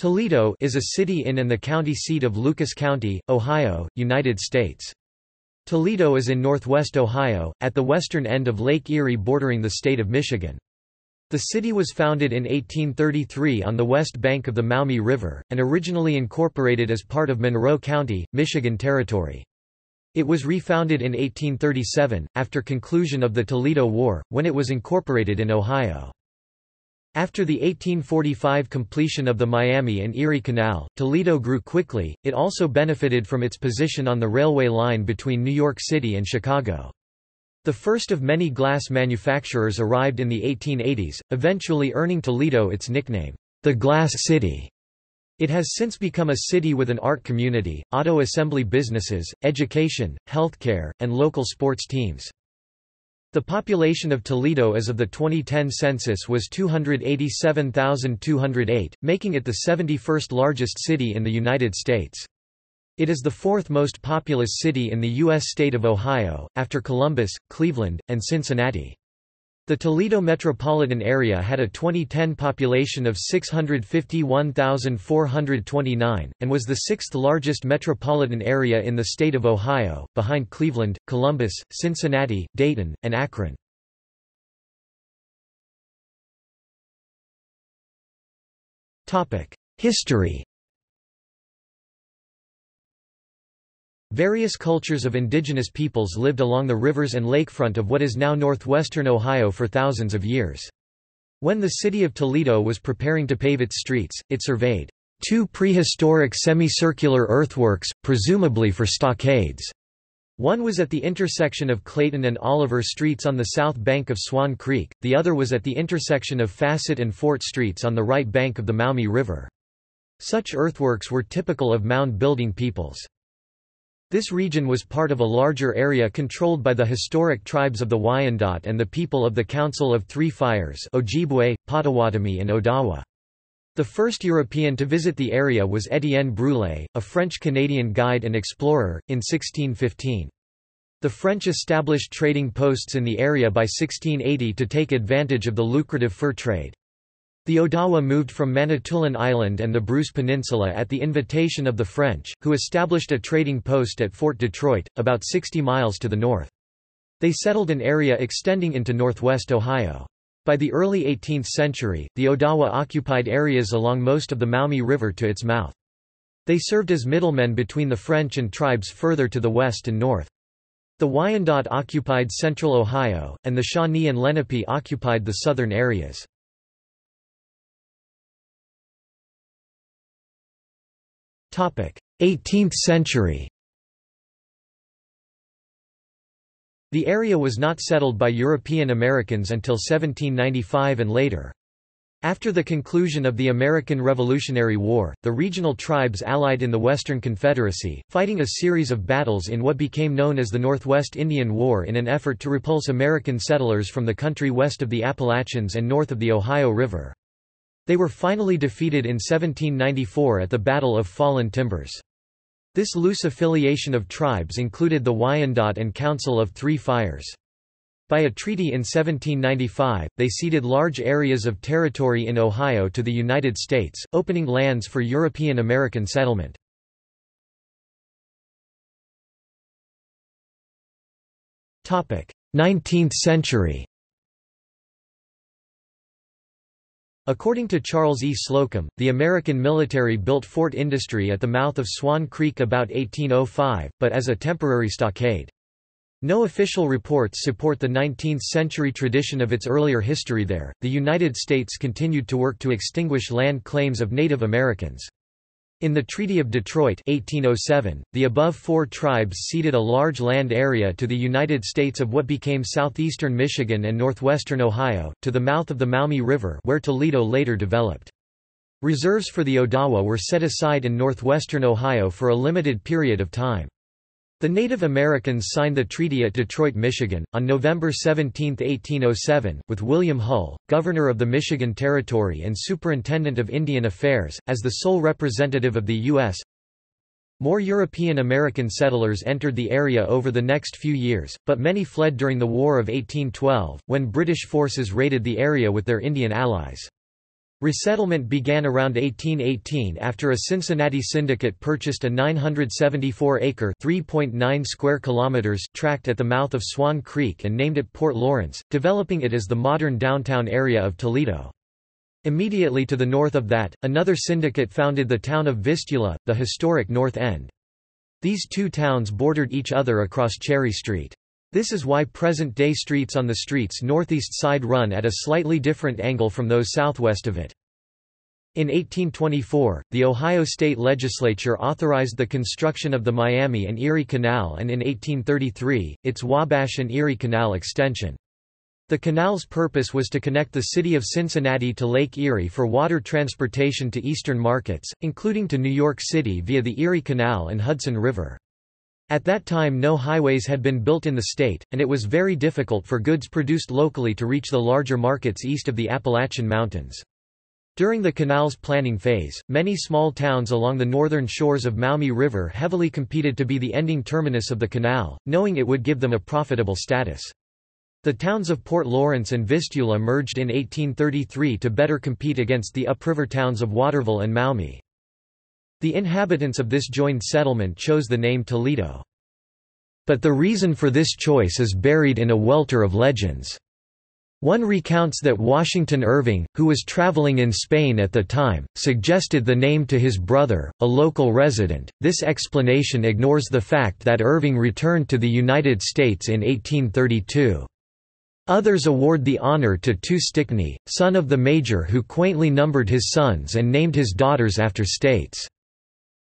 Toledo is a city in and the county seat of Lucas County, Ohio, United States. Toledo is in northwest Ohio, at the western end of Lake Erie bordering the state of Michigan. The city was founded in 1833 on the west bank of the Maumee River, and originally incorporated as part of Monroe County, Michigan Territory. It was refounded in 1837, after conclusion of the Toledo War, when it was incorporated in Ohio. After the 1845 completion of the Miami and Erie Canal, Toledo grew quickly, it also benefited from its position on the railway line between New York City and Chicago. The first of many glass manufacturers arrived in the 1880s, eventually earning Toledo its nickname, the Glass City. It has since become a city with an art community, auto assembly businesses, education, healthcare, and local sports teams. The population of Toledo as of the 2010 census was 287,208, making it the 71st largest city in the United States. It is the fourth most populous city in the U.S. state of Ohio, after Columbus, Cleveland, and Cincinnati. The Toledo metropolitan area had a 2010 population of 651,429, and was the sixth largest metropolitan area in the state of Ohio, behind Cleveland, Columbus, Cincinnati, Dayton, and Akron. History Various cultures of indigenous peoples lived along the rivers and lakefront of what is now northwestern Ohio for thousands of years. When the city of Toledo was preparing to pave its streets, it surveyed two prehistoric semicircular earthworks, presumably for stockades. One was at the intersection of Clayton and Oliver Streets on the south bank of Swan Creek, the other was at the intersection of Fassett and Fort Streets on the right bank of the Maumee River. Such earthworks were typical of mound-building peoples. This region was part of a larger area controlled by the historic tribes of the Wyandot and the people of the Council of Three Fires Ojibwe, Potawatomi and Odawa. The first European to visit the area was Étienne Brulé, a French-Canadian guide and explorer, in 1615. The French established trading posts in the area by 1680 to take advantage of the lucrative fur trade. The Odawa moved from Manitoulin Island and the Bruce Peninsula at the invitation of the French, who established a trading post at Fort Detroit, about 60 miles to the north. They settled an area extending into northwest Ohio. By the early 18th century, the Odawa occupied areas along most of the Maumee River to its mouth. They served as middlemen between the French and tribes further to the west and north. The Wyandot occupied central Ohio, and the Shawnee and Lenape occupied the southern areas. 18th century The area was not settled by European Americans until 1795 and later. After the conclusion of the American Revolutionary War, the regional tribes allied in the Western Confederacy, fighting a series of battles in what became known as the Northwest Indian War in an effort to repulse American settlers from the country west of the Appalachians and north of the Ohio River. They were finally defeated in 1794 at the Battle of Fallen Timbers. This loose affiliation of tribes included the Wyandot and Council of Three Fires. By a treaty in 1795, they ceded large areas of territory in Ohio to the United States, opening lands for European American settlement. Topic: Nineteenth century According to Charles E. Slocum, the American military built Fort Industry at the mouth of Swan Creek about 1805, but as a temporary stockade. No official reports support the 19th-century tradition of its earlier history there. The United States continued to work to extinguish land claims of Native Americans. In the Treaty of Detroit 1807, the above four tribes ceded a large land area to the United States of what became southeastern Michigan and northwestern Ohio, to the mouth of the Maumee River where Toledo later developed. Reserves for the Odawa were set aside in northwestern Ohio for a limited period of time. The Native Americans signed the treaty at Detroit, Michigan, on November 17, 1807, with William Hull, governor of the Michigan Territory and superintendent of Indian Affairs, as the sole representative of the U.S. More European American settlers entered the area over the next few years, but many fled during the War of 1812, when British forces raided the area with their Indian allies. Resettlement began around 1818 after a Cincinnati syndicate purchased a 974-acre (3.9 square kilometers) tract at the mouth of Swan Creek and named it Port Lawrence, developing it as the modern downtown area of Toledo. Immediately to the north of that, another syndicate founded the town of Vistula, the historic North End. These two towns bordered each other across Cherry Street. This is why present-day streets on the street's northeast side run at a slightly different angle from those southwest of it. In 1824, the Ohio state legislature authorized the construction of the Miami and Erie Canal and in 1833, its Wabash and Erie Canal extension. The canal's purpose was to connect the city of Cincinnati to Lake Erie for water transportation to eastern markets, including to New York City via the Erie Canal and Hudson River. At that time no highways had been built in the state, and it was very difficult for goods produced locally to reach the larger markets east of the Appalachian Mountains. During the canal's planning phase, many small towns along the northern shores of Maumee River heavily competed to be the ending terminus of the canal, knowing it would give them a profitable status. The towns of Port Lawrence and Vistula merged in 1833 to better compete against the upriver towns of Waterville and Maumee. The inhabitants of this joined settlement chose the name Toledo. But the reason for this choice is buried in a welter of legends. One recounts that Washington Irving, who was traveling in Spain at the time, suggested the name to his brother, a local resident. This explanation ignores the fact that Irving returned to the United States in 1832. Others award the honor to Two Stickney, son of the major who quaintly numbered his sons and named his daughters after states.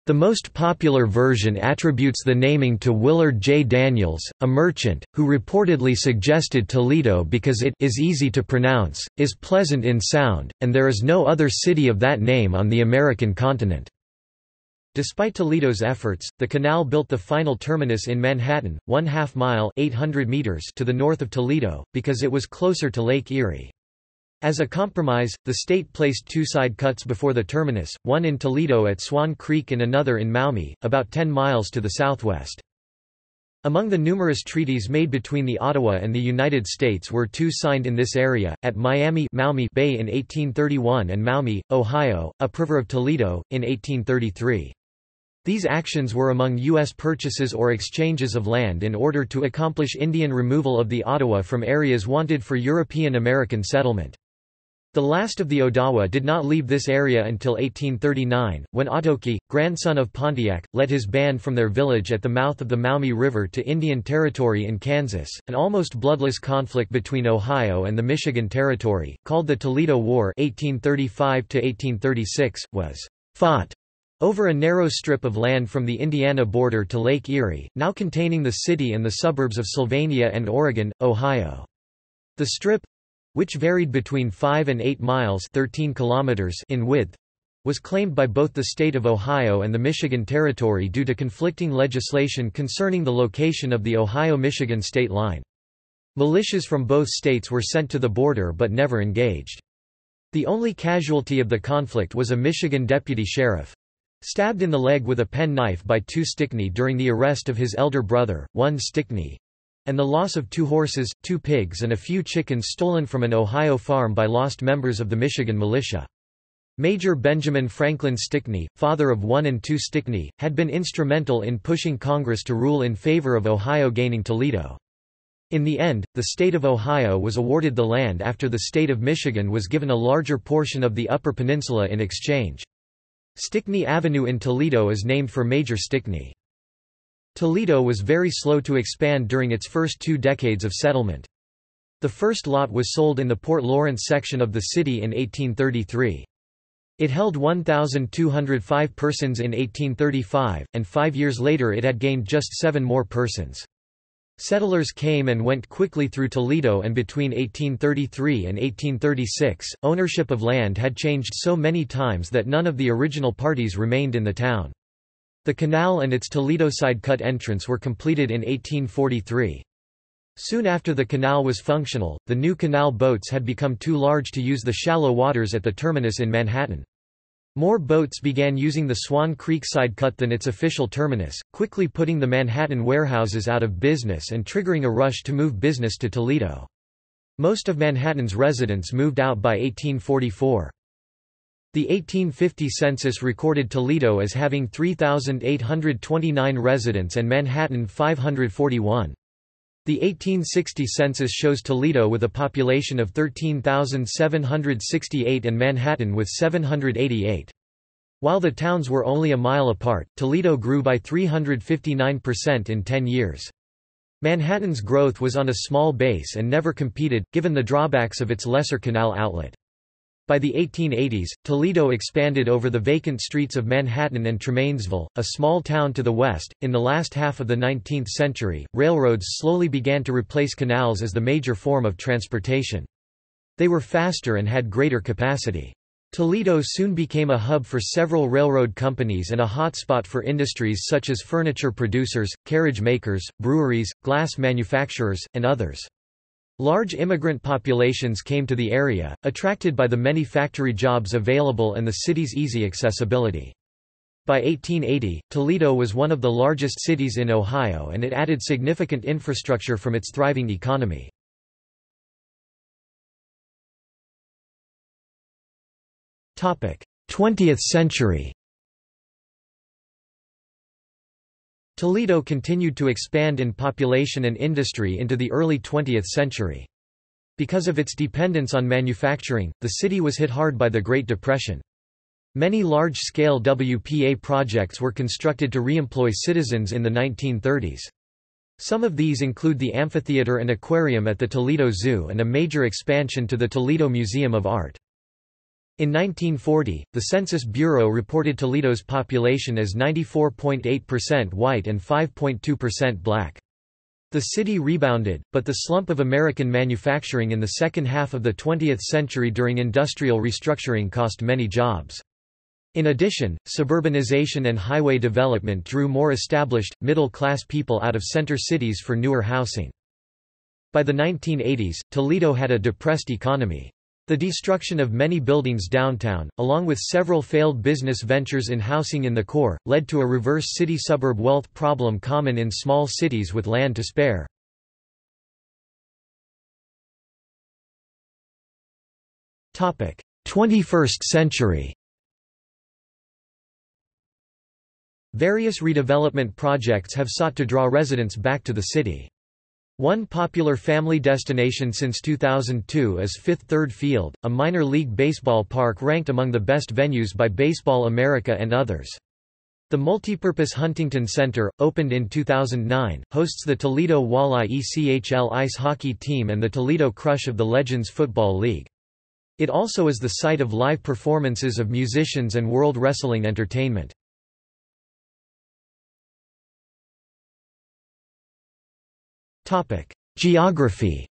The most popular version attributes the naming to Willard J. Daniels, a merchant, who reportedly suggested Toledo because it is easy to pronounce, is pleasant in sound, and there is no other city of that name on the American continent. Despite Toledo's efforts, the canal built the final terminus in Manhattan, one half mile 800 meters to the north of Toledo, because it was closer to Lake Erie. As a compromise, the state placed two side cuts before the terminus, one in Toledo at Swan Creek and another in Maumee, about 10 miles to the southwest. Among the numerous treaties made between the Ottawa and the United States were two signed in this area, at Miami Maumee Bay in 1831 and Maumee, Ohio, upriver of Toledo, in 1833. These actions were among U.S. purchases or exchanges of land in order to accomplish Indian removal of the Ottawa from areas wanted for European American settlement. The last of the Odawa did not leave this area until 1839, when Otoki, grandson of Pontiac, led his band from their village at the mouth of the Maumee River to Indian Territory in Kansas. An almost bloodless conflict between Ohio and the Michigan Territory, called the Toledo War (1835–1836), was fought over a narrow strip of land from the Indiana border to Lake Erie, now containing the city and the suburbs of Sylvania and Oregon, Ohio. The strip, which varied between 5 and 8 miles 13 kilometers in width, was claimed by both the state of Ohio and the Michigan Territory due to conflicting legislation concerning the location of the Ohio-Michigan state line. Militias from both states were sent to the border but never engaged. The only casualty of the conflict was a Michigan deputy sheriff. Stabbed in the leg with a penknife by two Stickney during the arrest of his elder brother, one Stickney, and the loss of two horses, two pigs and a few chickens stolen from an Ohio farm by lost members of the Michigan militia. Major Benjamin Franklin Stickney, father of one and two Stickney, had been instrumental in pushing Congress to rule in favor of Ohio gaining Toledo. In the end, the state of Ohio was awarded the land after the state of Michigan was given a larger portion of the Upper Peninsula in exchange. Stickney Avenue in Toledo is named for Major Stickney. Toledo was very slow to expand during its first two decades of settlement. The first lot was sold in the Port Lawrence section of the city in 1833. It held 1,205 persons in 1835, and five years later it had gained just seven more persons. Settlers came and went quickly through Toledo and between 1833 and 1836, ownership of land had changed so many times that none of the original parties remained in the town. The canal and its Toledo side cut entrance were completed in 1843. Soon after the canal was functional, the new canal boats had become too large to use the shallow waters at the terminus in Manhattan. More boats began using the Swan Creek side cut than its official terminus, quickly putting the Manhattan warehouses out of business and triggering a rush to move business to Toledo. Most of Manhattan's residents moved out by 1844. The 1850 census recorded Toledo as having 3,829 residents and Manhattan 541. The 1860 census shows Toledo with a population of 13,768 and Manhattan with 788. While the towns were only a mile apart, Toledo grew by 359% in 10 years. Manhattan's growth was on a small base and never competed, given the drawbacks of its lesser canal outlet. By the 1880s, Toledo expanded over the vacant streets of Manhattan and Tremainsville, a small town to the west. In the last half of the 19th century, railroads slowly began to replace canals as the major form of transportation. They were faster and had greater capacity. Toledo soon became a hub for several railroad companies and a hotspot for industries such as furniture producers, carriage makers, breweries, glass manufacturers, and others. Large immigrant populations came to the area, attracted by the many factory jobs available and the city's easy accessibility. By 1880, Toledo was one of the largest cities in Ohio and it added significant infrastructure from its thriving economy. Topic: 20th century. Toledo continued to expand in population and industry into the early 20th century. Because of its dependence on manufacturing, the city was hit hard by the Great Depression. Many large-scale WPA projects were constructed to reemploy citizens in the 1930s. Some of these include the amphitheater and aquarium at the Toledo Zoo and a major expansion to the Toledo Museum of Art. In 1940, the Census Bureau reported Toledo's population as 94.8% white and 5.2% black. The city rebounded, but the slump of American manufacturing in the second half of the 20th century during industrial restructuring cost many jobs. In addition, suburbanization and highway development drew more established, middle-class people out of center cities for newer housing. By the 1980s, Toledo had a depressed economy. The destruction of many buildings downtown, along with several failed business ventures in housing in the core, led to a reverse city-suburb wealth problem common in small cities with land to spare. Topic: 21st century. Various redevelopment projects have sought to draw residents back to the city. One popular family destination since 2002 is Fifth Third Field, a minor league baseball park ranked among the best venues by Baseball America and others. The multipurpose Huntington Center, opened in 2009, hosts the Toledo Walleye ECHL ice hockey team and the Toledo Crush of the Legends Football League. It also is the site of live performances of musicians and World Wrestling Entertainment. Topic: Geography.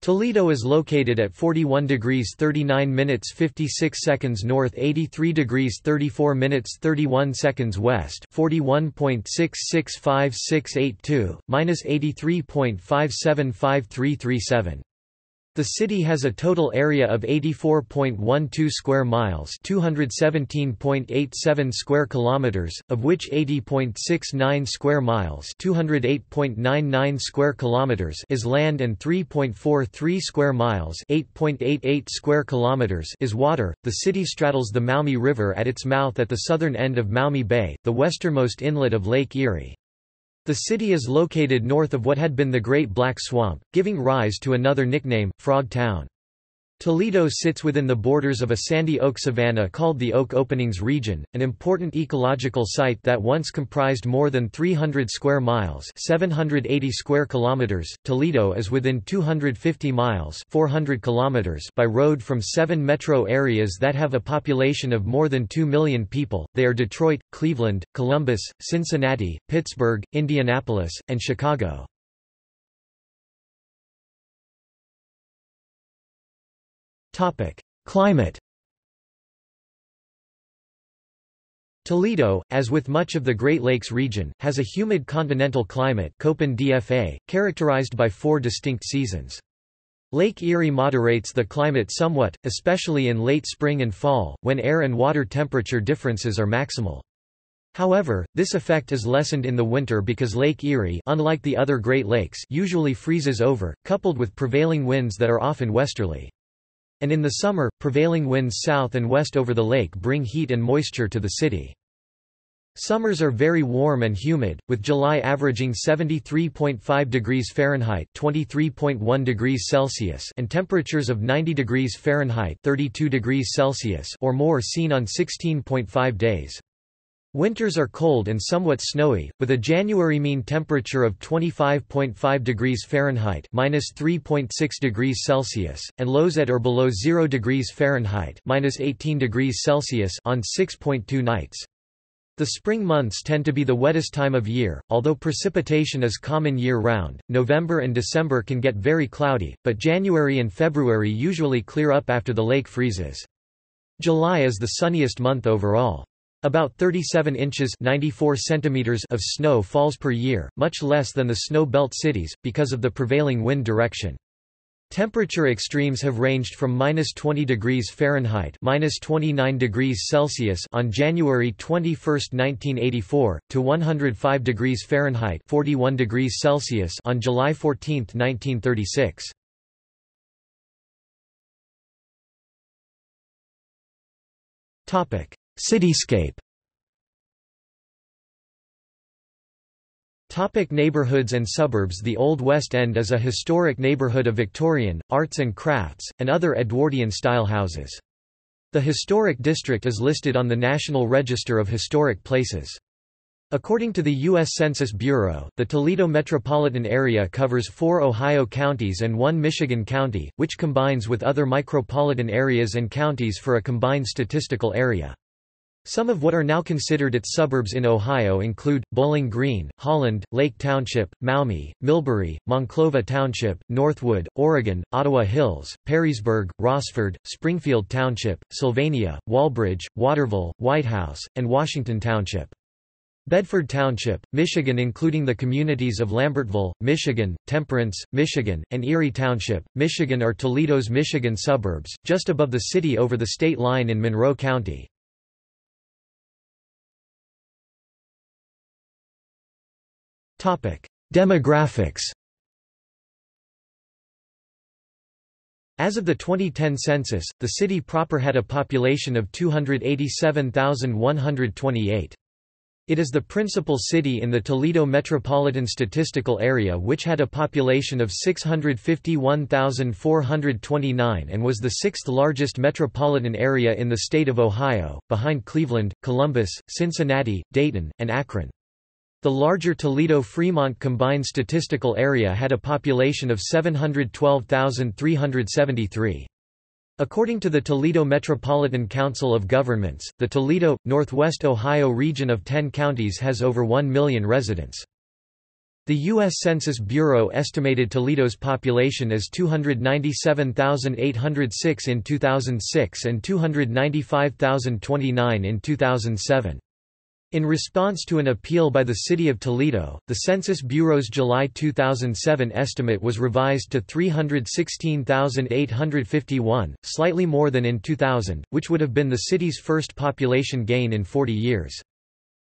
Toledo is located at 41 degrees 39 minutes 56 seconds north 83 degrees 34 minutes 31 seconds west 41.665682, minus 83.575337. The city has a total area of 84.12 square miles, 217.87 square kilometers, of which 80.69 square miles, 208.99 square kilometers is land and 3.43 square miles, 8.88 square kilometers is water. The city straddles the Maumee River at its mouth at the southern end of Maumee Bay, the westernmost inlet of Lake Erie. The city is located north of what had been the Great Black Swamp, giving rise to another nickname, Frog Town. Toledo sits within the borders of a sandy oak savanna called the Oak Openings region, an important ecological site that once comprised more than 300 square miles 780 square kilometers. Toledo is within 250 miles 400 kilometers by road from seven metro areas that have a population of more than 2 million people, they are Detroit, Cleveland, Columbus, Cincinnati, Pittsburgh, Indianapolis, and Chicago. Climate Toledo, as with much of the Great Lakes region, has a humid continental climate Köppen DFA, characterized by four distinct seasons. Lake Erie moderates the climate somewhat, especially in late spring and fall, when air and water temperature differences are maximal. However, this effect is lessened in the winter because Lake Erie unlike the other Great Lakes usually freezes over, coupled with prevailing winds that are often westerly. And in the summer, prevailing winds south and west over the lake bring heat and moisture to the city. Summers are very warm and humid, with July averaging 73.5 degrees Fahrenheit (23.1 degrees Celsius) and temperatures of 90 degrees Fahrenheit (32 degrees Celsius) or more seen on 16.5 days. Winters are cold and somewhat snowy, with a January mean temperature of 25.5 degrees Fahrenheit minus 3.6 degrees Celsius, and lows at or below 0 degrees Fahrenheit minus 18 degrees Celsius on 6.2 nights. The spring months tend to be the wettest time of year, although precipitation is common year-round. November and December can get very cloudy, but January and February usually clear up after the lake freezes. July is the sunniest month overall. About 37 inches 94 centimeters of snow falls per year, much less than the snow belt cities, because of the prevailing wind direction. Temperature extremes have ranged from minus 20 degrees Fahrenheit minus 29 degrees Celsius on January 21, 1984, to 105 degrees Fahrenheit 41 degrees Celsius on July 14, 1936. Cityscape Topic neighborhoods and suburbs The Old West End is a historic neighborhood of Victorian, arts and crafts, and other Edwardian-style houses. The historic district is listed on the National Register of Historic Places. According to the U.S. Census Bureau, the Toledo metropolitan area covers four Ohio counties and one Michigan county, which combines with other micropolitan areas and counties for a combined statistical area. Some of what are now considered its suburbs in Ohio include, Bowling Green, Holland, Lake Township, Maumee, Millbury, Monclova Township, Northwood, Oregon, Ottawa Hills, Perrysburg, Rossford, Springfield Township, Sylvania, Walbridge, Waterville, Whitehouse, and Washington Township. Bedford Township, Michigan including the communities of Lambertville, Michigan, Temperance, Michigan, and Erie Township, Michigan are Toledo's Michigan suburbs, just above the city over the state line in Monroe County. Demographics As of the 2010 census, the city proper had a population of 287,128. It is the principal city in the Toledo Metropolitan Statistical Area which had a population of 651,429 and was the sixth largest metropolitan area in the state of Ohio, behind Cleveland, Columbus, Cincinnati, Dayton, and Akron. The larger Toledo-Fremont combined statistical area had a population of 712,373. According to the Toledo Metropolitan Council of Governments, the Toledo, Northwest Ohio region of 10 counties has over 1 million residents. The U.S. Census Bureau estimated Toledo's population as 297,806 in 2006 and 295,029 in 2007. In response to an appeal by the City of Toledo, the Census Bureau's July 2007 estimate was revised to 316,851, slightly more than in 2000, which would have been the city's first population gain in 40 years.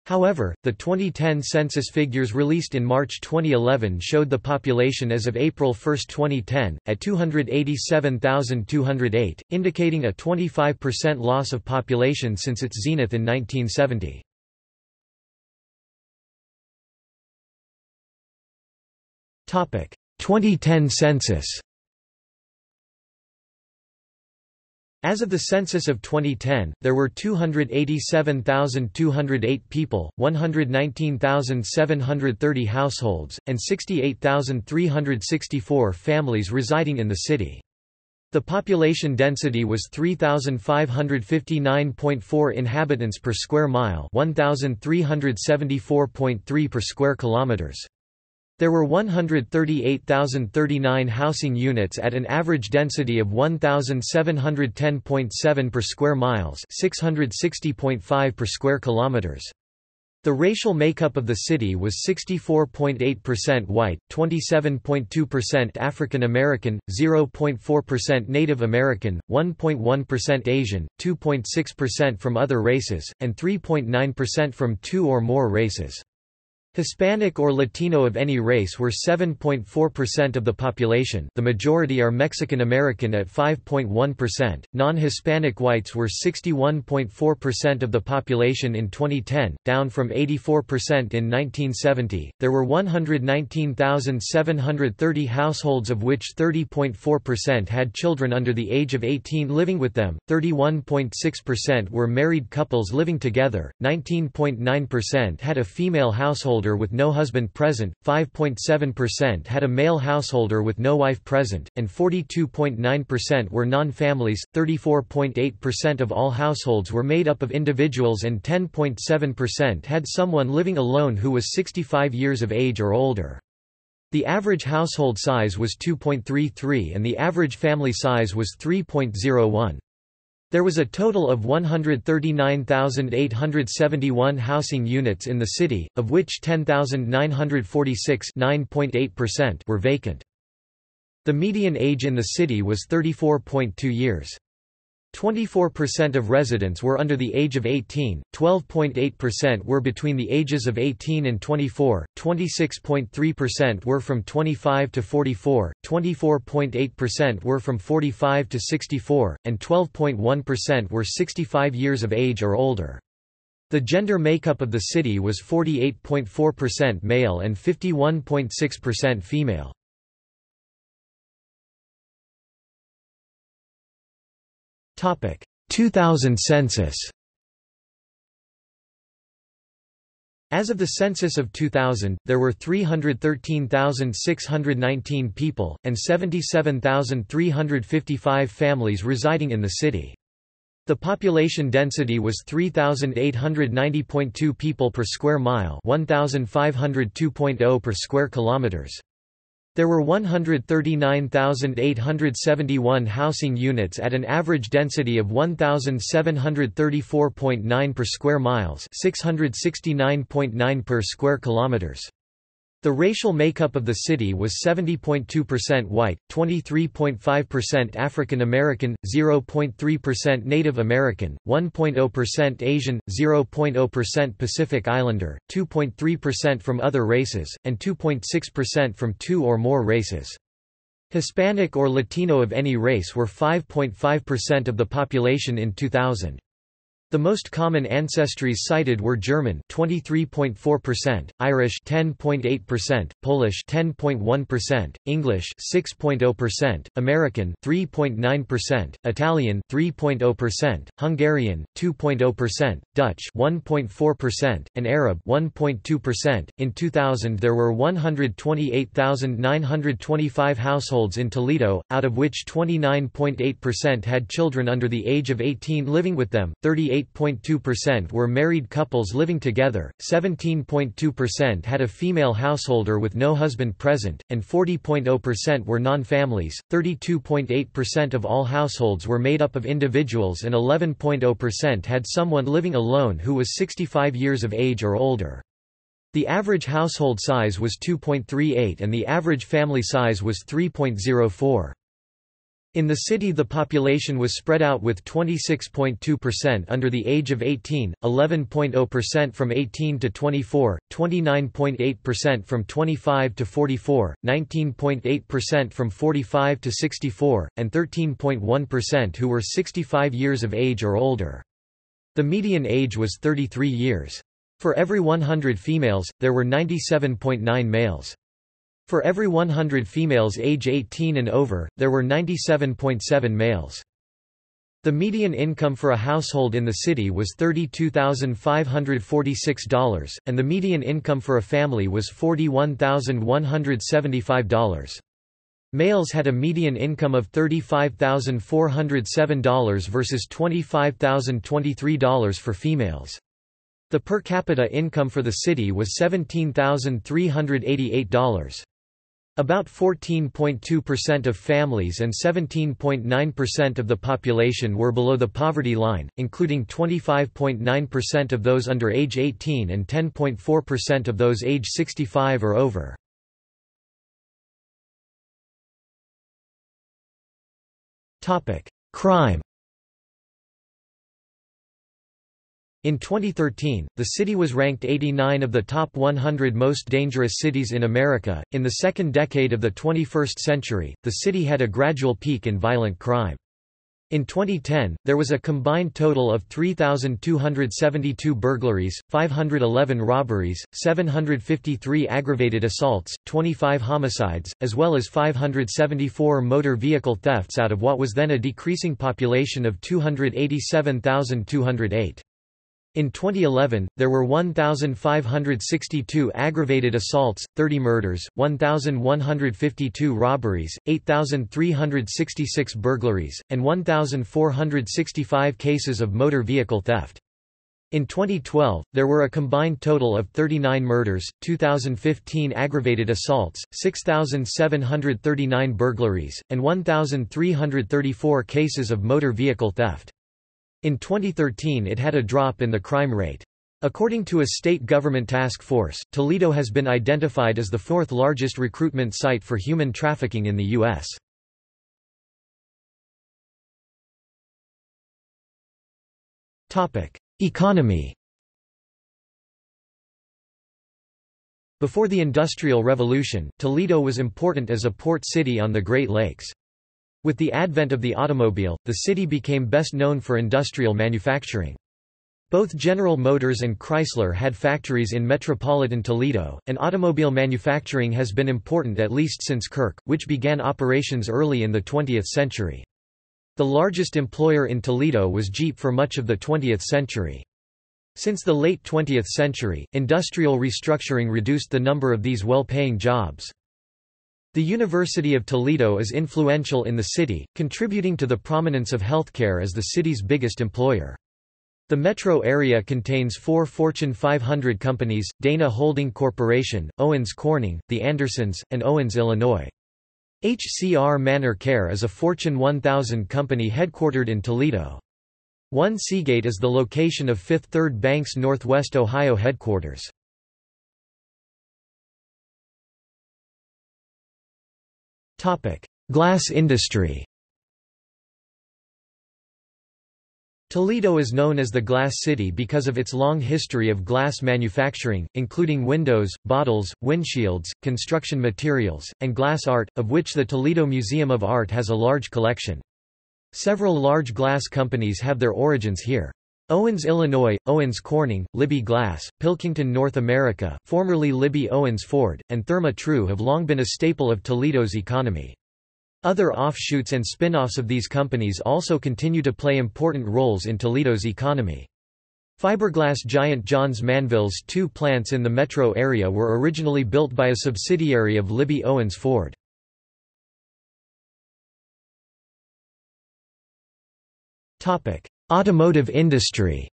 However, the 2010 census figures released in March 2011 showed the population as of April 1, 2010, at 287,208, indicating a 25% loss of population since its zenith in 1970. 2010 census As of the census of 2010, there were 287,208 people, 119,730 households, and 68,364 families residing in the city. The population density was 3,559.4 inhabitants per square mile 1,374.3 per square kilometers. There were 138,039 housing units at an average density of 1,710.7 per square miles 660.5 per square kilometers. The racial makeup of the city was 64.8% white, 27.2% African American, 0.4% Native American, 1.1% Asian, 2.6% from other races, and 3.9% from two or more races. Hispanic or Latino of any race were 7.4% of the population the majority are Mexican American at 5.1%, non-Hispanic whites were 61.4% of the population in 2010, down from 84% in 1970. There were 119,730 households of which 30.4% had children under the age of 18 living with them, 31.6% were married couples living together, 19.9% had a female household householder with no husband present, 5.7% had a male householder with no wife present, and 42.9% were non-families, 34.8% of all households were made up of individuals and 10.7% had someone living alone who was 65 years of age or older. The average household size was 2.33 and the average family size was 3.01. There was a total of 139,871 housing units in the city, of which 10,946 were vacant. The median age in the city was 34.2 years. 24% of residents were under the age of 18, 12.8% were between the ages of 18 and 24, 26.3% were from 25 to 44, 24.8% were from 45 to 64, and 12.1% were 65 years of age or older. The gender makeup of the city was 48.4% male and 51.6% female. 2000 census As of the census of 2000, there were 313,619 people, and 77,355 families residing in the city. The population density was 3,890.2 people per square mile 1,502.0 per square kilometers. There were 139,871 housing units at an average density of 1,734.9 per square miles 669.9 per square kilometers. The racial makeup of the city was 70.2% white, 23.5% African American, 0.3% Native American, 1.0% Asian, 0.0% Pacific Islander, 2.3% from other races, and 2.6% from two or more races. Hispanic or Latino of any race were 5.5% of the population in 2000. The most common ancestries cited were German 23.4%, Irish 10.8%, Polish 10.1%, English 6.0%, American 3.9%, Italian 3.0%, Hungarian 2.0%, Dutch 1.4%, and Arab 1.2%. In 2000 there were 128,925 households in Toledo, out of which 29.8% had children under the age of 18 living with them, 38 8.2% were married couples living together, 17.2% had a female householder with no husband present, and 40.0% were non-families. 32.8% of all households were made up of individuals and 11.0% had someone living alone who was 65 years of age or older. The average household size was 2.38 and the average family size was 3.04. In the city the population was spread out with 26.2% under the age of 18, 11.0% from 18 to 24, 29.8% from 25 to 44, 19.8% from 45 to 64, and 13.1% who were 65 years of age or older. The median age was 33 years. For every 100 females, there were 97.9 males. For every 100 females age 18 and over, there were 97.7 males. The median income for a household in the city was $32,546, and the median income for a family was $41,175. Males had a median income of $35,407 versus $25,023 for females. The per capita income for the city was $17,388. About 14.2% of families and 17.9% of the population were below the poverty line, including 25.9% of those under age 18 and 10.4% of those age 65 or over. Crime In 2013, the city was ranked 89 of the top 100 most dangerous cities in America. In the second decade of the 21st century, the city had a gradual peak in violent crime. In 2010, there was a combined total of 3,272 burglaries, 511 robberies, 753 aggravated assaults, 25 homicides, as well as 574 motor vehicle thefts out of what was then a decreasing population of 287,208. In 2011, there were 1,562 aggravated assaults, 30 murders, 1,152 robberies, 8,366 burglaries, and 1,465 cases of motor vehicle theft. In 2012, there were a combined total of 39 murders, 2,015 aggravated assaults, 6,739 burglaries, and 1,334 cases of motor vehicle theft. In 2013 it had a drop in the crime rate. According to a state government task force, Toledo has been identified as the fourth largest recruitment site for human trafficking in the U.S. Economy Before the Industrial Revolution, Toledo was important as a port city on the Great Lakes. With the advent of the automobile, the city became best known for industrial manufacturing. Both General Motors and Chrysler had factories in metropolitan Toledo, and automobile manufacturing has been important at least since Kirk, which began operations early in the 20th century. The largest employer in Toledo was Jeep for much of the 20th century. Since the late 20th century, industrial restructuring reduced the number of these well-paying jobs. The University of Toledo is influential in the city, contributing to the prominence of healthcare as the city's biggest employer. The metro area contains four Fortune 500 companies, Dana Holding Corporation, Owens Corning, The Andersons, and Owens Illinois. HCR Manor Care is a Fortune 1000 company headquartered in Toledo. One Seagate is the location of Fifth Third Bank's Northwest Ohio headquarters. Glass industry Toledo is known as the Glass City because of its long history of glass manufacturing, including windows, bottles, windshields, construction materials, and glass art, of which the Toledo Museum of Art has a large collection. Several large glass companies have their origins here. Owens Illinois, Owens Corning, Libbey Glass, Pilkington North America, formerly Libbey Owens Ford, and Therma-Tru have long been a staple of Toledo's economy. Other offshoots and spin-offs of these companies also continue to play important roles in Toledo's economy. Fiberglass giant Johns Manville's two plants in the metro area were originally built by a subsidiary of Libbey Owens Ford. Automotive industry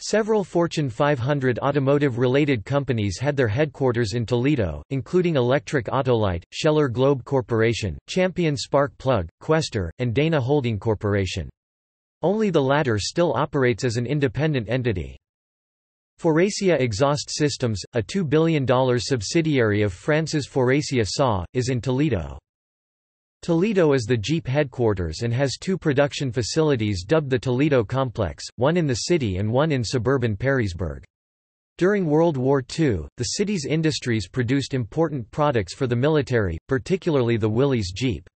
Several Fortune 500 automotive-related companies had their headquarters in Toledo, including Electric Autolite, Sheller Globe Corporation, Champion Spark Plug, Questor, and Dana Holding Corporation. Only the latter still operates as an independent entity. Faurecia Exhaust Systems, a $2 billion subsidiary of France's Faurecia SA, is in Toledo. Toledo is the Jeep headquarters and has two production facilities dubbed the Toledo Complex, one in the city and one in suburban Perrysburg. During World War II, the city's industries produced important products for the military, particularly the Willys Jeep.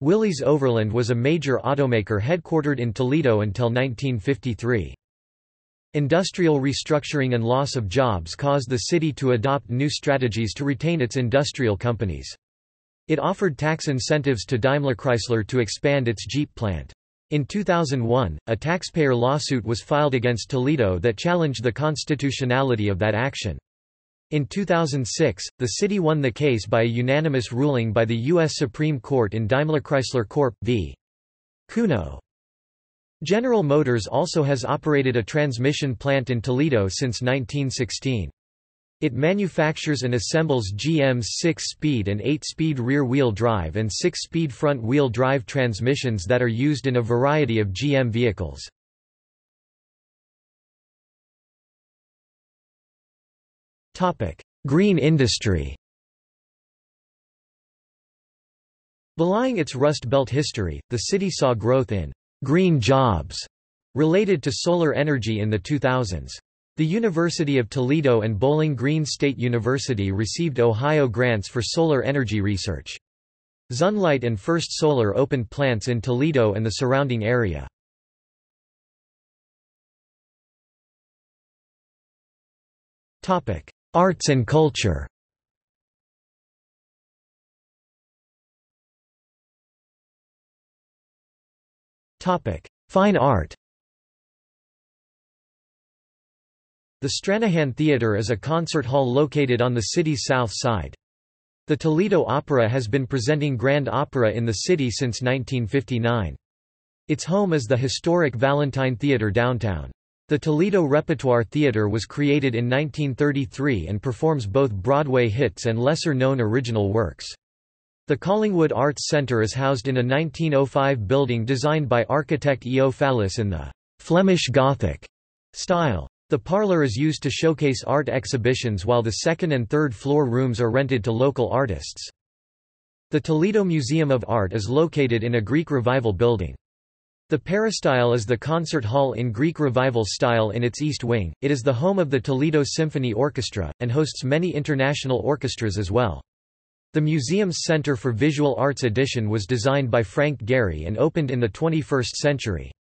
Willys Overland was a major automaker headquartered in Toledo until 1953. Industrial restructuring and loss of jobs caused the city to adopt new strategies to retain its industrial companies. It offered tax incentives to DaimlerChrysler to expand its Jeep plant. In 2001, a taxpayer lawsuit was filed against Toledo that challenged the constitutionality of that action. In 2006, the city won the case by a unanimous ruling by the U.S. Supreme Court in DaimlerChrysler Corp. v. Cuno. General Motors also has operated a transmission plant in Toledo since 1916. It manufactures and assembles GM's 6-speed and 8-speed rear-wheel drive and 6-speed front-wheel drive transmissions that are used in a variety of GM vehicles. Green industry Belying its Rust Belt history, the city saw growth in green jobs related to solar energy in the 2000s. The University of Toledo and Bowling Green State University received Ohio grants for solar energy research. Xunlight and First Solar opened plants in Toledo and the surrounding area. Arts and culture Fine art The Stranahan Theatre is a concert hall located on the city's south side. The Toledo Opera has been presenting grand opera in the city since 1959. Its home is the historic Valentine Theatre downtown. The Toledo Repertoire Theatre was created in 1933 and performs both Broadway hits and lesser-known original works. The Collingwood Arts Centre is housed in a 1905 building designed by architect E.O. Fallis in the Flemish Gothic style. The parlor is used to showcase art exhibitions while the second and third floor rooms are rented to local artists. The Toledo Museum of Art is located in a Greek Revival building. The peristyle is the concert hall in Greek Revival style in its east wing. It is the home of the Toledo Symphony Orchestra, and hosts many international orchestras as well. The museum's Center for Visual Arts addition was designed by Frank Gehry and opened in the 21st century.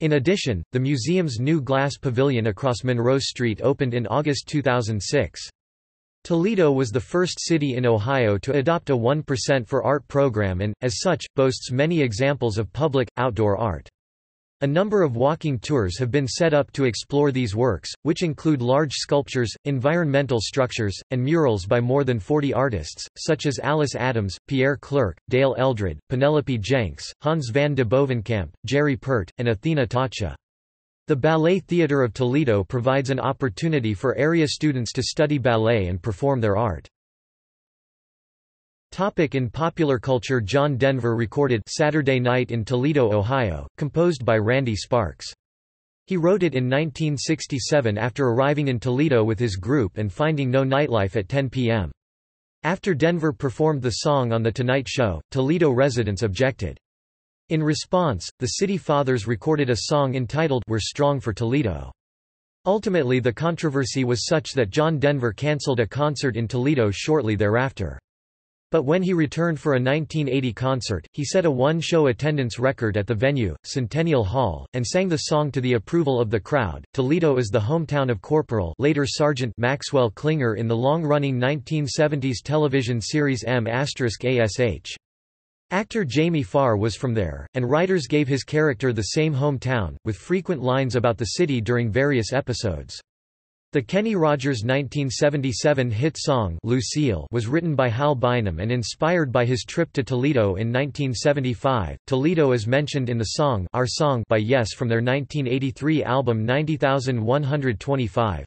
In addition, the museum's new glass pavilion across Monroe Street opened in August 2006. Toledo was the first city in Ohio to adopt a 1% for art program and, as such, boasts many examples of public, outdoor art. A number of walking tours have been set up to explore these works, which include large sculptures, environmental structures, and murals by more than 40 artists, such as Alice Adams, Pierre Clerk, Dale Eldred, Penelope Jencks, Hans van de Bovenkamp, Jerry Peart, and Athena Tacha. The Ballet Theatre of Toledo provides an opportunity for area students to study ballet and perform their art. Topic in popular culture John Denver recorded Saturday Night in Toledo, Ohio, composed by Randy Sparks. He wrote it in 1967 after arriving in Toledo with his group and finding no nightlife at 10 p.m. After Denver performed the song on The Tonight Show, Toledo residents objected. In response, the City Fathers recorded a song entitled We're Strong for Toledo. Ultimately the controversy was such that John Denver cancelled a concert in Toledo shortly thereafter. But when he returned for a 1980 concert, he set a one-show attendance record at the venue, Centennial Hall, and sang the song to the approval of the crowd. Toledo is the hometown of Corporal later Sergeant Maxwell Klinger in the long-running 1970s television series M***** ASH. Actor Jamie Farr was from there, and writers gave his character the same hometown, with frequent lines about the city during various episodes. The Kenny Rogers 1977 hit song Lucille was written by Hal Bynum and inspired by his trip to Toledo in 1975. Toledo is mentioned in the song Our Song by Yes from their 1983 album 90125.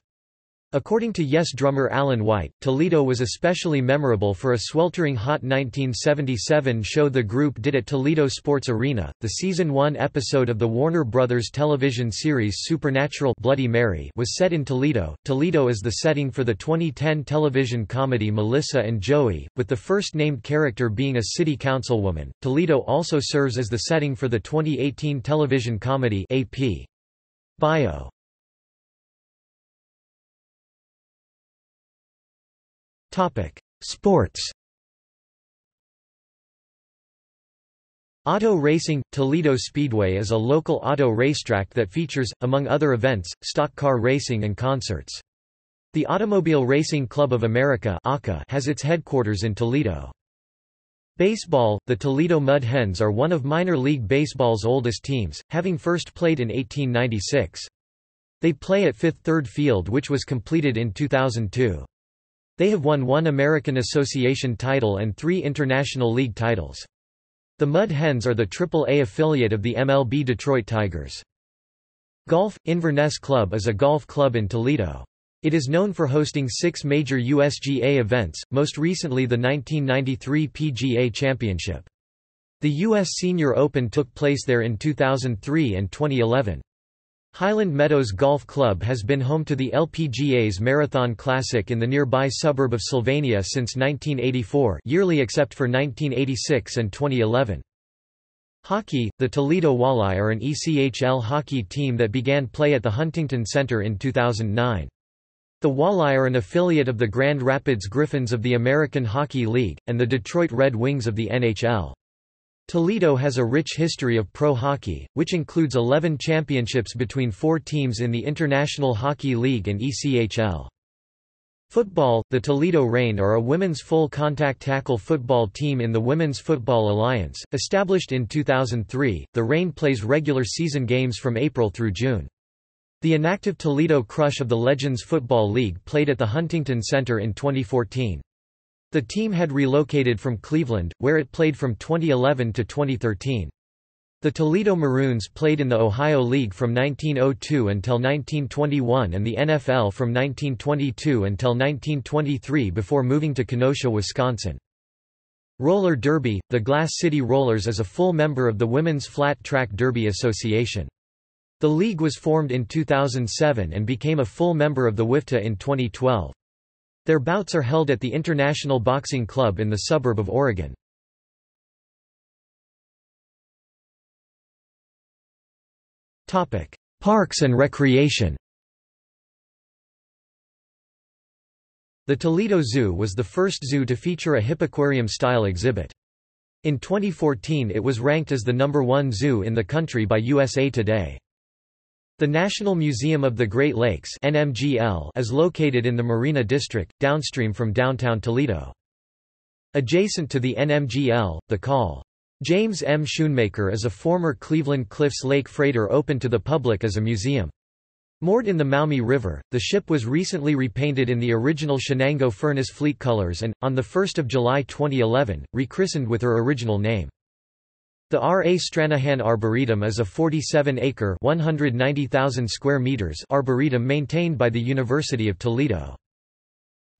According to Yes drummer Alan White, Toledo was especially memorable for a sweltering hot 1977 show the group did at Toledo Sports Arena. The season 1 episode of the Warner Brothers television series Supernatural Bloody Mary was set in Toledo. Toledo is the setting for the 2010 television comedy Melissa and Joey, with the first named character being a city councilwoman. Toledo also serves as the setting for the 2018 television comedy AP. Bio Topic: Sports. Auto racing – Toledo Speedway is a local auto racetrack that features, among other events, stock car racing and concerts. The Automobile Racing Club of America has its headquarters in Toledo. Baseball – The Toledo Mud Hens are one of minor league baseball's oldest teams, having first played in 1896. They play at Fifth Third Field which was completed in 2002. They have won one American Association title and three International League titles. The Mud Hens are the Triple-A affiliate of the MLB Detroit Tigers. Golf – Inverness Club is a golf club in Toledo. It is known for hosting six major USGA events, most recently the 1993 PGA Championship. The U.S. Senior Open took place there in 2003 and 2011. Highland Meadows Golf Club has been home to the LPGA's Marathon Classic in the nearby suburb of Sylvania since 1984 yearly except for 1986 and 2011. Hockey The Toledo Walleye are an ECHL hockey team that began play at the Huntington Center in 2009. The Walleye are an affiliate of the Grand Rapids Griffins of the American Hockey League, and the Detroit Red Wings of the NHL. Toledo has a rich history of pro hockey, which includes 11 championships between four teams in the International Hockey League and ECHL. Football The Toledo Reign are a women's full-contact tackle football team in the Women's Football Alliance. Established in 2003, the Reign plays regular season games from April through June. The inactive Toledo Crush of the Legends Football League played at the Huntington Center in 2014. The team had relocated from Cleveland, where it played from 2011 to 2013. The Toledo Maroons played in the Ohio League from 1902 until 1921 and the NFL from 1922 until 1923 before moving to Kenosha, Wisconsin. Roller Derby – The Glass City Rollers is a full member of the Women's Flat Track Derby Association. The league was formed in 2007 and became a full member of the WIFTA in 2012. Their bouts are held at the International Boxing Club in the suburb of Oregon. Parks and recreation The Toledo Zoo was the first zoo to feature a hippoquarium-style exhibit. In 2014 it was ranked as the number one zoo in the country by USA Today. The National Museum of the Great Lakes is located in the Marina District, downstream from downtown Toledo. Adjacent to the NMGL, the Call. James M. Schoonmaker is a former Cleveland Cliffs Lake freighter open to the public as a museum. Moored in the Maumee River, the ship was recently repainted in the original Shenango Furnace Fleet colors and, on 1 July 2011, rechristened with her original name. The R. A. Stranahan Arboretum is a 47-acre square meters arboretum maintained by the University of Toledo.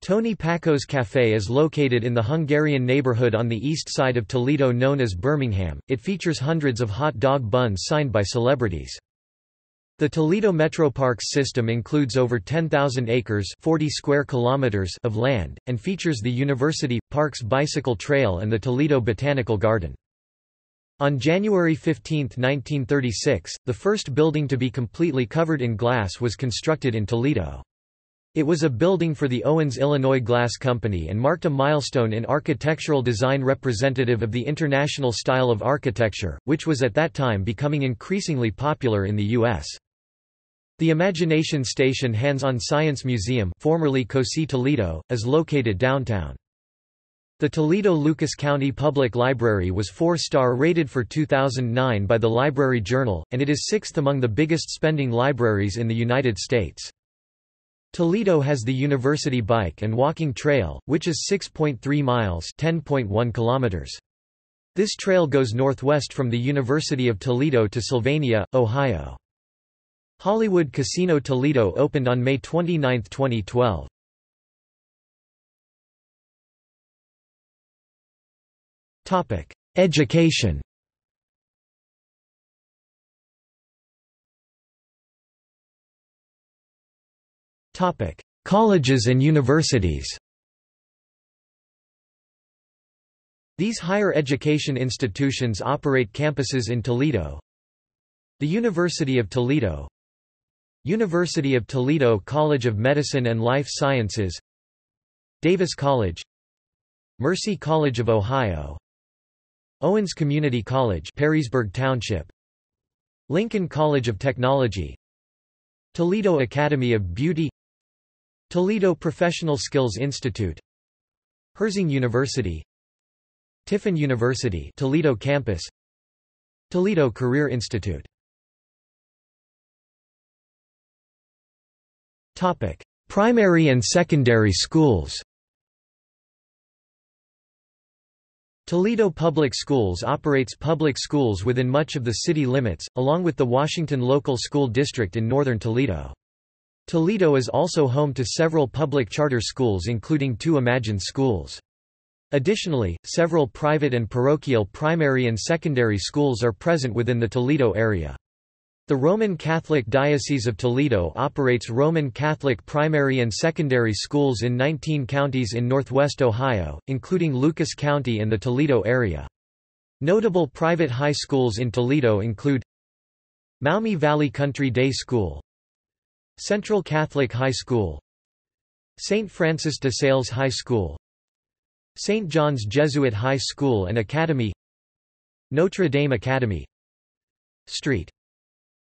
Tony Packo's Café is located in the Hungarian neighborhood on the east side of Toledo known as Birmingham. It features hundreds of hot dog buns signed by celebrities. The Toledo Metroparks system includes over 10,000 acres 40 square kilometers of land, and features the University, Parks Bicycle Trail and the Toledo Botanical Garden. On January 15, 1936, the first building to be completely covered in glass was constructed in Toledo. It was a building for the Owens Illinois Glass Company and marked a milestone in architectural design representative of the international style of architecture, which was at that time becoming increasingly popular in the U.S. The Imagination Station Hands-on Science Museum formerly COSI Toledo, is located downtown. The Toledo-Lucas County Public Library was four-star rated for 2009 by the Library Journal, and it is sixth among the biggest spending libraries in the United States. Toledo has the University Bike and Walking Trail, which is 6.3 miles (10.1 kilometers). This trail goes northwest from the University of Toledo to Sylvania, Ohio. Hollywood Casino Toledo opened on May 29, 2012. Topic: Education. Topic: Colleges and universities. These higher education institutions operate campuses in Toledo. The University of Toledo University of Toledo College of Medicine and Life Sciences Davis College Mercy College of Ohio Owens Community College Perrysburg Township. Lincoln College of Technology. Toledo Academy of Beauty. Toledo Professional Skills Institute. Herzing University. Tiffin University Toledo campus. Toledo Career Institute. Topic Primary and secondary schools Toledo Public Schools operates public schools within much of the city limits, along with the Washington Local School District in northern Toledo. Toledo is also home to several public charter schools including two Imagine schools. Additionally, several private and parochial primary and secondary schools are present within the Toledo area. The Roman Catholic Diocese of Toledo operates Roman Catholic primary and secondary schools in 19 counties in northwest Ohio, including Lucas County and the Toledo area. Notable private high schools in Toledo include Maumee Valley Country Day School Central Catholic High School St. Francis de Sales High School St. John's Jesuit High School and Academy Notre Dame Academy Street.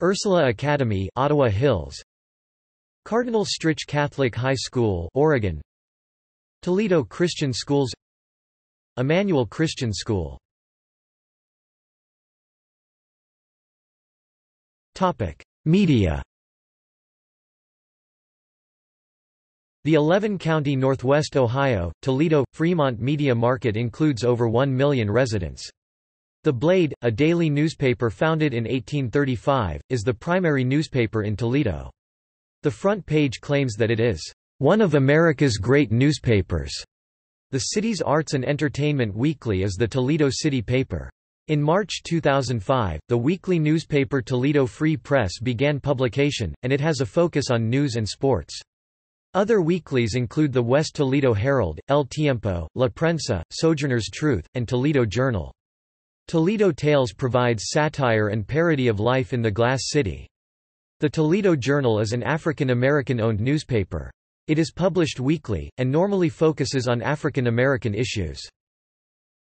Ursula Academy Ottawa Hills Cardinal Stritch Catholic High School Oregon Toledo Christian Schools Emmanuel Christian School Topic: Media. The 11-county Northwest Ohio, Toledo, Fremont media market includes over 1 million residents. The Blade, a daily newspaper founded in 1835, is the primary newspaper in Toledo. The front page claims that it is one of America's great newspapers. The city's arts and entertainment weekly is the Toledo City Paper. In March 2005, the weekly newspaper Toledo Free Press began publication, and it has a focus on news and sports. Other weeklies include the West Toledo Herald, El Tiempo, La Prensa, Sojourner's Truth, and Toledo Journal. Toledo Tales provides satire and parody of life in the Glass City. The Toledo Journal is an African American owned newspaper. It is published weekly, and normally focuses on African American issues.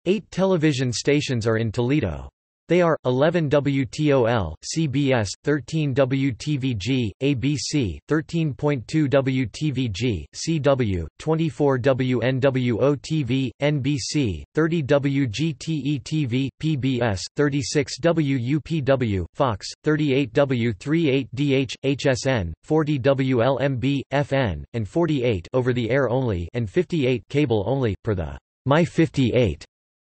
Eight television stations are in Toledo. They are, 11 WTOL, CBS, 13 WTVG, ABC, 13.2 WTVG, CW, 24 WNWO TV, NBC, 30 WGTE TV, PBS, 36 WUPW, Fox, 38 W38DH, HSN, 40 WLMB, FN, and 48 over-the-air only and 58 cable only, per the My 58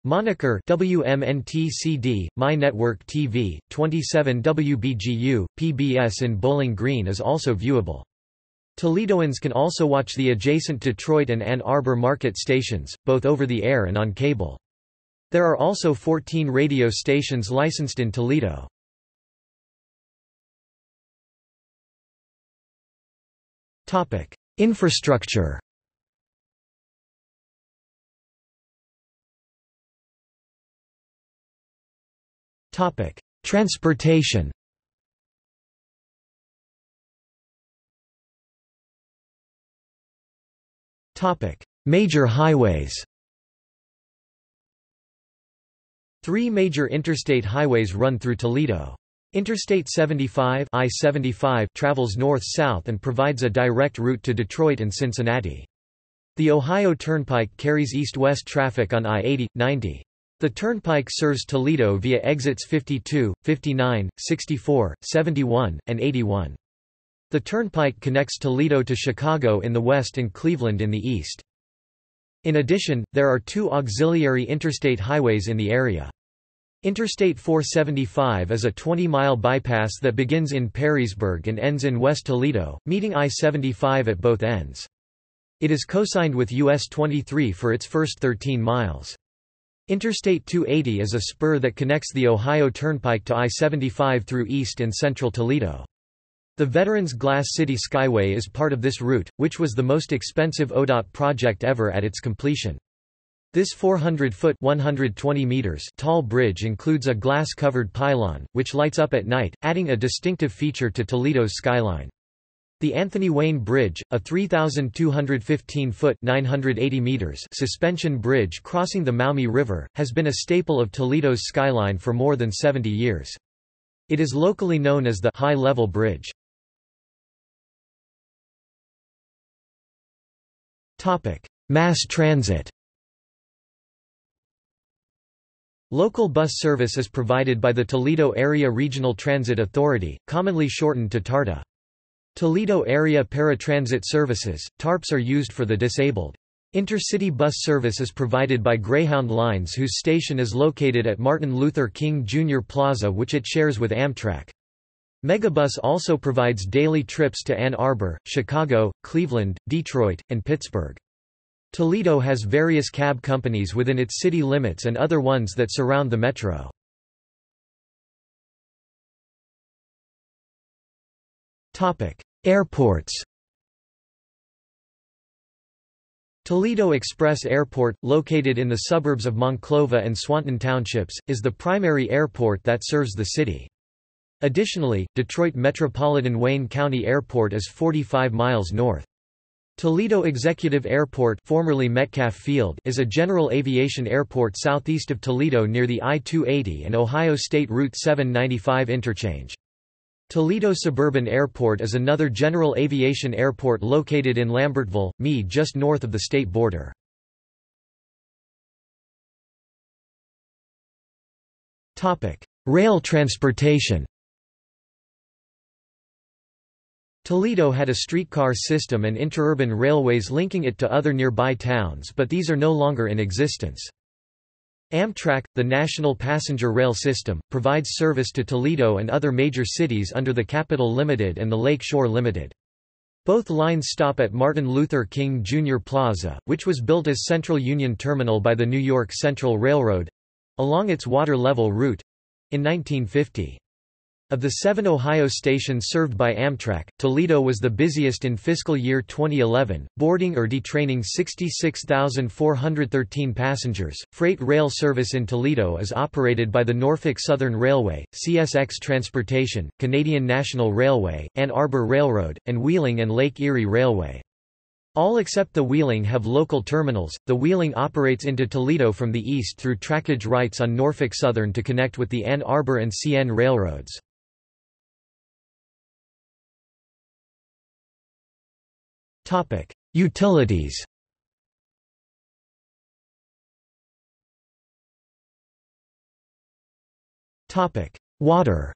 Moniker WMNT-CD, My Network TV, 27 WBGU, PBS in Bowling Green is also viewable. Toledoans can also watch the adjacent Detroit and Ann Arbor market stations, both over the air and on cable. There are also 14 radio stations licensed in Toledo. Infrastructure Transportation Major highways Three major interstate highways run through Toledo. Interstate 75 I-75 travels north-south and provides a direct route to Detroit and Cincinnati. The Ohio Turnpike carries east-west traffic on I-80, 90. The turnpike serves Toledo via exits 52, 59, 64, 71, and 81. The turnpike connects Toledo to Chicago in the west and Cleveland in the east. In addition, there are two auxiliary interstate highways in the area. Interstate 475 is a 20-mile bypass that begins in Perrysburg and ends in West Toledo, meeting I-75 at both ends. It is cosigned with US 23 for its first 13 miles. Interstate 280 is a spur that connects the Ohio Turnpike to I-75 through east and central Toledo. The Veterans Glass City Skyway is part of this route, which was the most expensive ODOT project ever at its completion. This 400-foot (120 meters) tall bridge includes a glass-covered pylon, which lights up at night, adding a distinctive feature to Toledo's skyline. The Anthony Wayne Bridge, a 3,215-foot (980 meters) suspension bridge crossing the Maumee River, has been a staple of Toledo's skyline for more than 70 years. It is locally known as the High Level Bridge. Mass transit Local bus service is provided by the Toledo Area Regional Transit Authority, commonly shortened to TARTA. Toledo Area Paratransit Services, TARPs are used for the disabled. Intercity bus service is provided by Greyhound Lines whose station is located at Martin Luther King Jr. Plaza which it shares with Amtrak. Megabus also provides daily trips to Ann Arbor, Chicago, Cleveland, Detroit, and Pittsburgh. Toledo has various cab companies within its city limits and other ones that surround the metro. Airports Toledo Express Airport, located in the suburbs of Monclova and Swanton Townships, is the primary airport that serves the city. Additionally, Detroit Metropolitan Wayne County Airport is 45 miles north. Toledo Executive Airport formerly Metcalf Field is a general aviation airport southeast of Toledo near the I-280 and Ohio State Route 795 interchange. Toledo Suburban Airport is another general aviation airport located in Lambertville, ME just north of the state border. Rail transportation Toledo had a streetcar system and interurban railways linking it to other nearby towns but these are no longer in existence. Amtrak, the national passenger rail system, provides service to Toledo and other major cities under the Capital Limited and the Lake Shore Limited. Both lines stop at Martin Luther King Jr. Plaza, which was built as Central Union Terminal by the New York Central Railroad—along its water-level route—in 1950. Of the seven Ohio stations served by Amtrak, Toledo was the busiest in fiscal year 2011, boarding or detraining 66,413 passengers. Freight rail service in Toledo is operated by the Norfolk Southern Railway, CSX Transportation, Canadian National Railway, Ann Arbor Railroad, and Wheeling and Lake Erie Railway. All except the Wheeling have local terminals. The Wheeling operates into Toledo from the east through trackage rights on Norfolk Southern to connect with the Ann Arbor and CN railroads. Utilities. Topic: Water.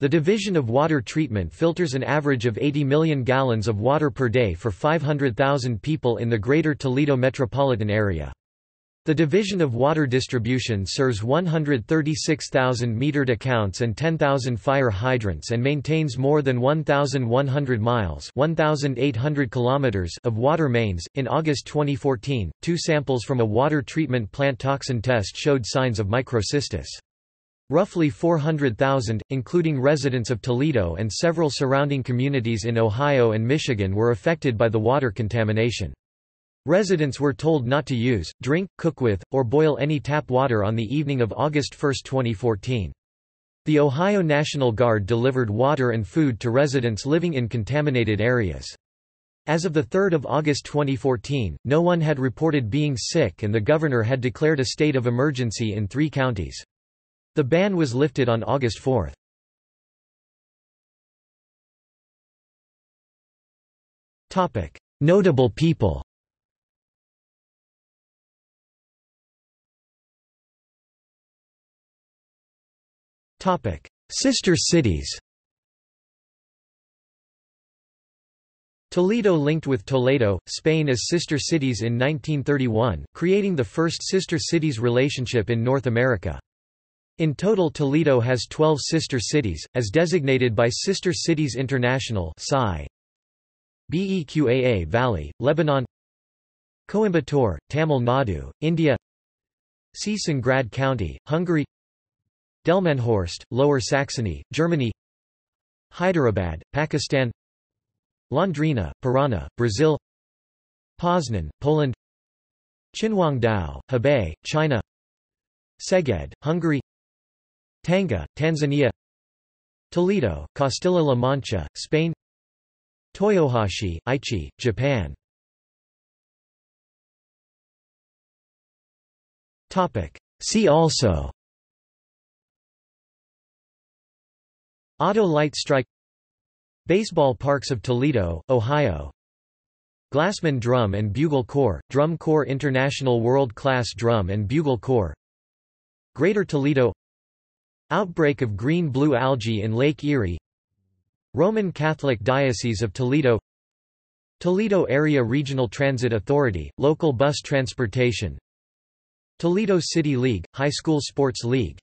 The Division of Water Treatment filters an average of 80 million gallons of water per day for 500,000 people in the Greater Toledo metropolitan area. The Division of Water Distribution serves 136,000 metered accounts and 10,000 fire hydrants and maintains more than 1,100 miles (1,800 kilometers) of water mains. In August 2014, two samples from a water treatment plant toxin test showed signs of microcystis. Roughly 400,000, including residents of Toledo and several surrounding communities in Ohio and Michigan were affected by the water contamination. Residents were told not to use, drink, cook with, or boil any tap water on the evening of August 1, 2014. The Ohio National Guard delivered water and food to residents living in contaminated areas. As of 3 August 2014, no one had reported being sick and the governor had declared a state of emergency in three counties. The ban was lifted on August 4. Notable people Sister cities Toledo linked with Toledo, Spain as sister cities in 1931, creating the first sister cities relationship in North America. In total Toledo has 12 sister cities, as designated by Sister Cities International Beqaa Valley, Lebanon Coimbatore, Tamil Nadu, India Cisin Grad County, Hungary Delmenhorst, Lower Saxony, Germany Hyderabad, Pakistan Londrina, Parana, Brazil Poznan, Poland Qinhuangdao, Hebei, China Szeged, Hungary Tanga, Tanzania Toledo, Castilla-La Mancha, Spain Toyohashi, Aichi, Japan See also Auto-Lite Strike Baseball Parks of Toledo, Ohio. Glassmen Drum and Bugle Corps, Drum Corps International World Class Drum and Bugle Corps. Greater Toledo. Outbreak of green-blue algae in Lake Erie. Roman Catholic Diocese of Toledo. Toledo Area Regional Transit Authority, local bus transportation. Toledo City League, High School Sports League.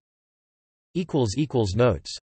Notes